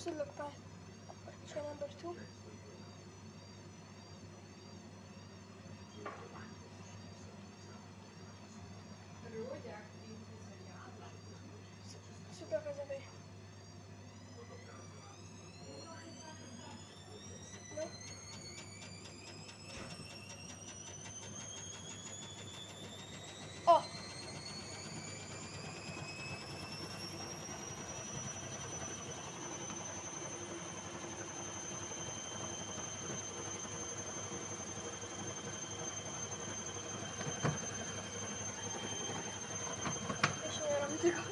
So look back. Show number two. Super réservé. Thank.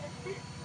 gonna see.